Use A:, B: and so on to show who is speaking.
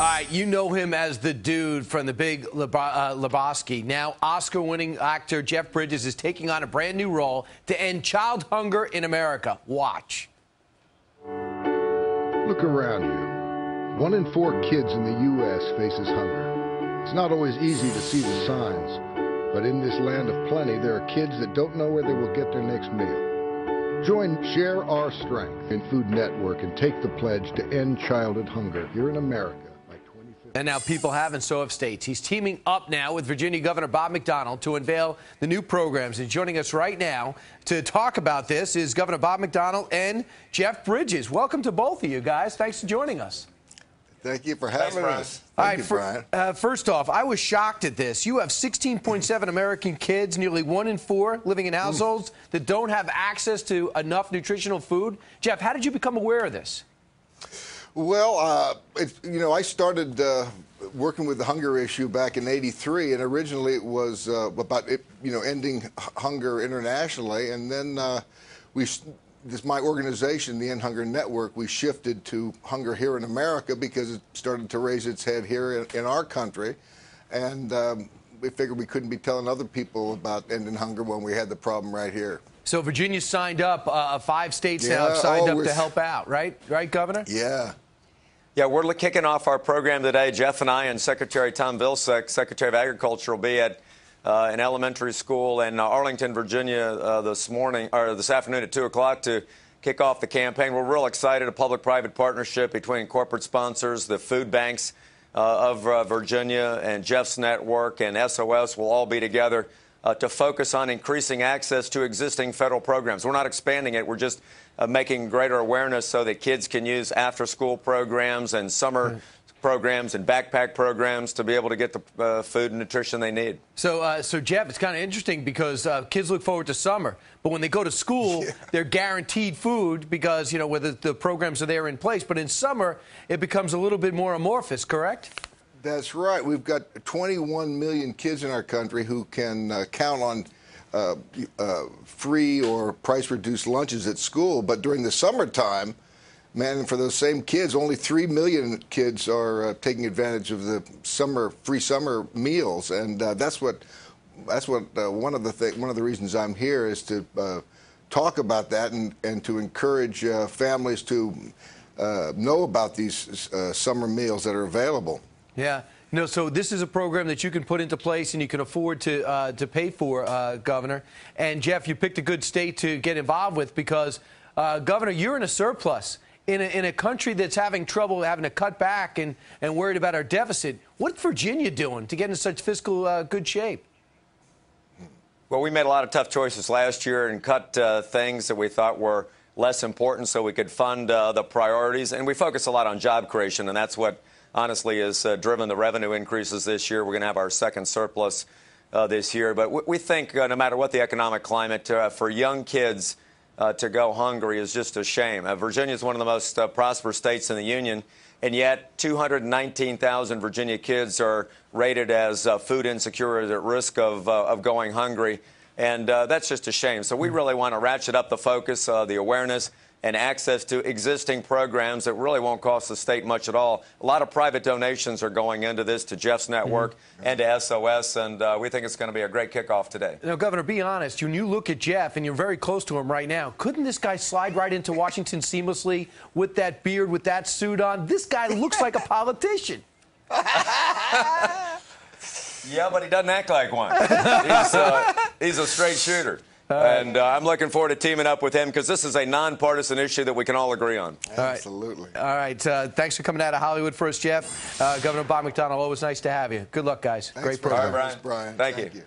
A: All right, you know him as the dude from the Big uh, Lebowski. Now, Oscar-winning actor Jeff Bridges is taking on a brand new role to end child hunger in America. Watch.
B: Look around you. One in four kids in the U.S. faces hunger. It's not always easy to see the signs, but in this land of plenty, there are kids that don't know where they will get their next meal. Join Share Our Strength in Food Network and take the pledge to end childhood hunger here in America.
A: And now people have, and so have states. He's teaming up now with Virginia Governor Bob McDonnell to unveil the new programs. And joining us right now to talk about this is Governor Bob McDonnell and Jeff Bridges. Welcome to both of you guys. Thanks for joining us.
C: Thank you for having
D: Thanks,
C: us.
A: All
C: Thank
A: right,
C: you,
A: for-
C: Brian.
A: uh, first off, I was shocked at this. You have 16.7 American kids, nearly one in four, living in households that don't have access to enough nutritional food. Jeff, how did you become aware of this?
C: Well, uh, it, you know, I started uh, working with the hunger issue back in '83, and originally it was uh, about it, you know ending hunger internationally, and then uh, we. This my organization, the End Hunger Network. We shifted to hunger here in America because it started to raise its head here in, in our country, and um, we figured we couldn't be telling other people about ending hunger when we had the problem right here.
A: So Virginia signed up. Uh, five states now have signed
C: oh,
A: up to help out. Right, right, Governor.
C: Yeah.
D: Yeah, we're kicking off our program today. Jeff and I and Secretary Tom Vilsack, Secretary of Agriculture, will be at uh, an elementary school in Arlington, Virginia, uh, this morning or this afternoon at two o'clock to kick off the campaign. We're real excited. A public-private partnership between corporate sponsors, the food banks uh, of uh, Virginia, and Jeff's network and SOS will all be together. Uh, to focus on increasing access to existing federal programs. We're not expanding it. We're just uh, making greater awareness so that kids can use after school programs and summer programs and backpack programs to be able to get the uh, food and nutrition they need.
A: So, uh, so Jeff, it's kind of interesting because uh, kids look forward to summer, but when they go to school, they're guaranteed food because you know whether the programs are there in place. But in summer, it becomes a little bit more amorphous. Correct?
C: That's right. We've got 21 million kids in our country who can uh, count on uh, uh, free or price reduced lunches at school. But during the summertime, man, for those same kids, only 3 million kids are uh, taking advantage of the summer free summer meals. And uh, that's what that's what uh, one of the th- one of the reasons I'm here is to talk about that and, and to encourage families to uh, know about these uh, summer meals that are available.
A: Yeah. No, so this is a program that you can put into place and you can afford to uh, to pay for, uh, Governor. And Jeff, you picked a good state to get involved with because, uh, Governor, you're in a surplus in a, in a country that's having trouble having to cut back and, and worried about our deficit. What's Virginia doing to get in such fiscal uh, good shape?
D: Well, we made a lot of tough choices last year and cut uh, things that we thought were less important so we could fund uh, the priorities. And we focus a lot on job creation, and that's what honestly has uh, driven the revenue increases this year. We're going to have our second surplus uh, this year. But we, we think uh, no matter what the economic climate, uh, for young kids uh, to go hungry is just a shame. Uh, Virginia is one of the most uh, prosperous states in the union. And yet, 219,000 Virginia kids are rated as uh, food insecure, at risk of, uh, of going hungry. And uh, that's just a shame. So, we really want to ratchet up the focus, uh, the awareness, and access to existing programs that really won't cost the state much at all. A lot of private donations are going into this to Jeff's network and to SOS, and uh, we think it's going to be a great kickoff today.
A: Now, Governor, be honest. When you look at Jeff, and you're very close to him right now, couldn't this guy slide right into Washington seamlessly with that beard, with that suit on? This guy looks like a politician.
D: Yeah, but he doesn't act like one. he's, uh, he's a straight shooter. And uh, I'm looking forward to teaming up with him because this is a nonpartisan issue that we can all agree on.
C: Absolutely.
A: All right. Uh, thanks for coming out of Hollywood for us, Jeff. Uh, Governor Bob McDonnell, always nice to have you. Good luck, guys.
C: Thanks,
A: Great program.
D: Brian.
C: Thanks, Brian.
D: Thank you.
C: you.